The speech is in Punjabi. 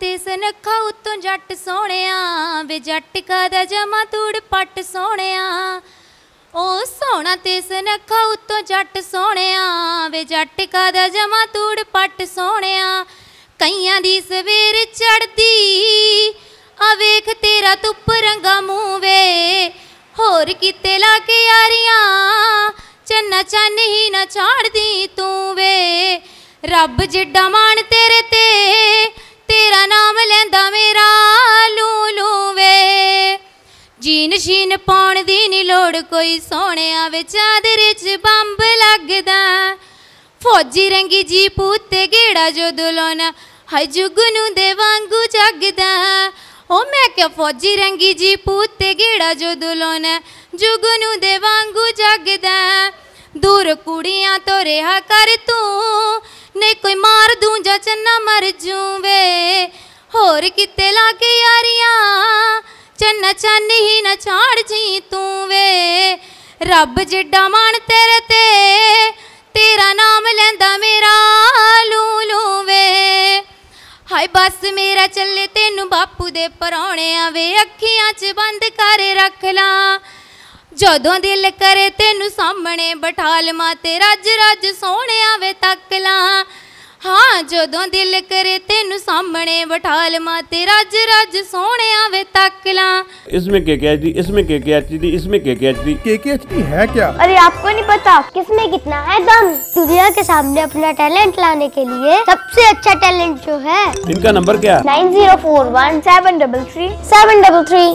ਤੇ ਸਨਖਾ ਉਤੋਂ ਜੱਟ ਸੋਹਣਿਆ, ਵੇ ਜੱਟ ਕਾਦਾ ਜਮਾ ਤੂੜ ਪੱਟ ਸੋਹਣਿਆ। ਉਹ ਸੋਹਣਾ ਤੇ ਸਨਖਾ ਉਤੋਂ ਜੱਟ ਸੋਹਣਿਆ, ਵੇ ਜੱਟ ਕਾਦਾ ਜਮਾ ਤੂੜ ਪੱਟ ਸੋਹਣਿਆ। ਕਈਆਂ ਦੀ ਸਵੇਰ ਚੜਦੀ ਆ ਵੇਖ ਤੇਰਾ ਧੁੱਪ ਰੰਗਾ ਮੂੰਹ ਵੇ ਹੋਰ ਕਿਤੇ ਲਾ ਕੇ ਯਾਰੀਆਂ ਚੰਨਾ ਚੰਨ ਹੀ ਨਾ ਛਾੜਦੀ ਤੂੰ ਵੇ। ਰੱਬ ਜਿੱਡਾ ਮਾਣ ਤੇਰੇ ਲੈਂਦਾ ਮੇਰਾ ਲੂ ਲੂ ਵੇ। ਜੀਨ ਸ਼ੀਨ ਪਾਉਣ ਦੀ ਨੀ ਲੋੜ, ਕੋਈ ਸੋਹਣਿਆ ਵੇ ਚਾਦਰੇ 'ਚ ਬੰਬ ਲੱਗਦਾ। ਫੌਜੀ ਰੰਗੀ ਜੀਪ ਉੱਤੇ ਗੇੜਾ ਜੋ ਦੁਲੋਨਾ ਹਾਏ ਜੁਗਨੂ ਦੇ ਵਾਂਗੂ ਜਗਦਾ। ਓ ਮੈਂ ਕਿਹਾ ਫੌਜੀ ਰੰਗੀ ਜੀਪ ਉੱਤੇ ਗੇੜਾ ਜੋ ਦੁਲੋਨਾ ਜੁਗਨੂ ਦੇ ਵਾਂਗੂ ਜਗਦਾ। ਦੂਰ ਕੁੜੀਆਂ ਤੋਂ ਰਿਹਾ ਕਰ ਤੂੰ, ਨਹੀਂ ਕੋਈ ਮਾਰ ਦੂੰ ਜਾਂ ਚੰਨਾ ਮਰ ਜੂ ਵੇ। ਹੋਰ ਕਿਤੇ ਲਾ ਕੇ ਯਾਰੀਆਂ। ਚੰਨਾ ਚੰਨ ਹੀ ਨਾ ਛਾੜ ਜੀ ਤੂੰ ਵੇ। ਰੱਬ ਜਿੱਡਾ ਮਾਣ ਤੇਰੇ ਤੇ, ਤੇਰਾ ਨਾਮ ਲੈਂਦਾ ਮੇਰਾ ਲੂ ਲੂ ਵੇ। ਹਾਏ ਬਸ ਮੇਰਾ ਚੱਲੇ ਤੈਨੂੰ ਬਾਪੂ ਦੇ ਪਰੌਣਿਆਂ ਵੇ, ਅੱਖੀਆਂ 'ਚ ਬੰਦ ਕਰ ਰੱਖ ਲਾ। ਜਦੋਂ ਦਿਲ ਕਰੇ ਤੈਨੂੰ ਸਾਹਮਣੇ ਬਿਠਾ ਲਵਾਂ ਤੇ ਰੱਜ ਰੱਜ ਸੋਹਣਿਆ ਵੇ ਤੱਕ ਲਾਂ। ਹਾਂ ਜਦੋਂ ਦਿਲ ਕਰੇ ਤੈਨੂੰ ਸਾਹਮਣੇ ਬਿਠਾ ਲਵਾਂ ਤੇ ਰੱਜ ਰੱਜ ਸੋਹਣਿਆ ਵੇ ਤੱਕ ਲਾਂ इसमें के के एच डी इसमें के के एच डी इसमें के के एच डी केकेएचडी है क्या अरे आपको नहीं पता किसमें कितना है दम दुनिया के सामने अपना टैलेंट लाने के लिए सबसे अच्छा टैलेंट जो है इनका नंबर क्या है nine zero four one seven double three seven double three